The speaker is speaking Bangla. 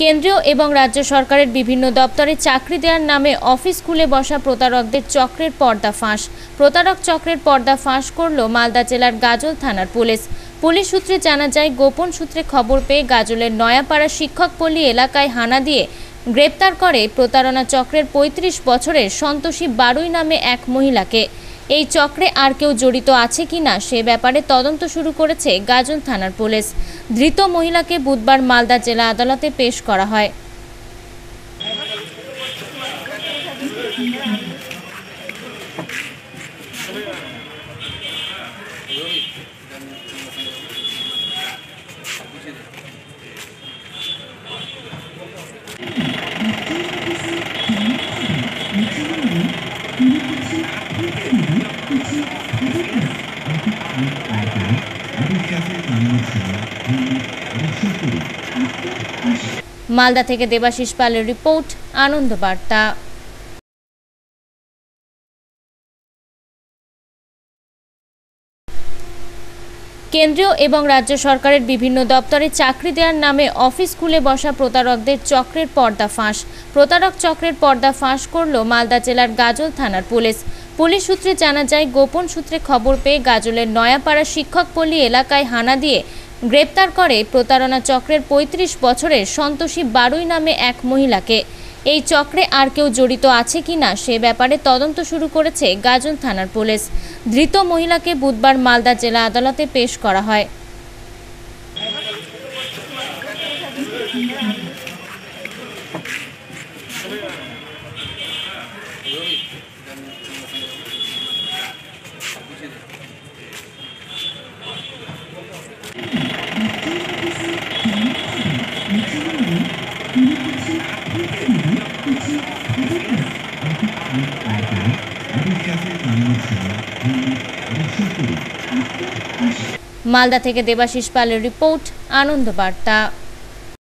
কেন্দ্রীয় এবং রাজ্য সরকারের বিভিন্ন দপ্তরে চাকরি দেওয়ার নামে অফিস খুলে বসা প্রতারকদের চক্রের পর্দা ফাঁস। প্রতারক চক্রের পর্দা ফাঁস করল মালদা জেলার গাজল থানার পুলিশ। পুলিশ সূত্রে জানা যায়, গোপন সূত্রে খবর পেয়ে গাজলের নয়াপাড়া শিক্ষকপল্লী এলাকায় হানা দিয়ে গ্রেপ্তার করে প্রতারণা চক্রের ৩৫ বছরের সন্তোষী বারুই নামে এক মহিলাকে। এই চক্রে আর কেউ জড়িত আছে কি না সে ব্যাপারে তদন্ত শুরু করেছে গাজল থানার পুলিশ। ধৃত মহিলাকে বুধবার মালদা জেলা আদালতে পেশ করা হয়। মালদা থেকে দেবাশিস পালের রিপোর্ট, আনন্দ বার্তা। কেন্দ্রীয় এবং রাজ্য সরকারের বিভিন্ন দপ্তরে চাকরি দেওয়ার নামে অফিস খুলে বসা প্রতারকদের চক্রের পর্দা ফাঁস। প্রতারক চক্রের পর্দা ফাঁস করল মালদা জেলার গাজল থানার পুলিশ। পুলিশ সূত্রে জানা যায়, গোপন সূত্রে খবর পেয়ে গাজলের নয়াপাড়া শিক্ষকপল্লী এলাকায় হানা দিয়ে গ্রেপ্তার করে প্রতারণা চক্রের ৩৫ বছরের সন্তোষী বারুই নামে এক মহিলাকে। এই চক্রে আর কেউ জড়িত আছে কিনা সে ব্যাপারে তদন্ত শুরু করেছে গাজল থানার পুলিশ। ধৃত মহিলাকে বুধবার মালদা জেলা আদালতে পেশ করা হয়। মালদা থেকে দেবাশিস পালের রিপোর্ট আনন্দ বার্তা।